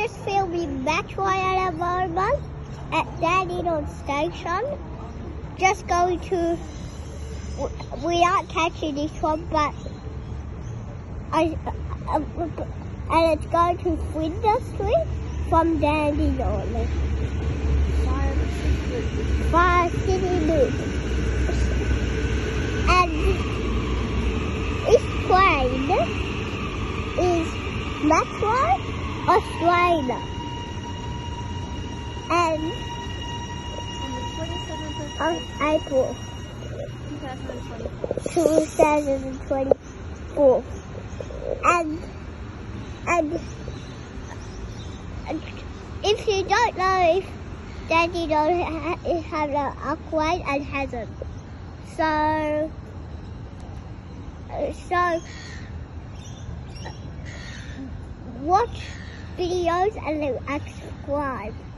Just filming Metro at the moment at Dandenong Station. Just going to, we aren't catching this one, but I, and it's going to Flinders Street from Dandenong. Fire City Loop. And this train is Metro Australia. And on April 2024. And, and, and if you don't know if Daddy don't ha have an aquarium and hasn't. So, uh, so, watch videos and then subscribe.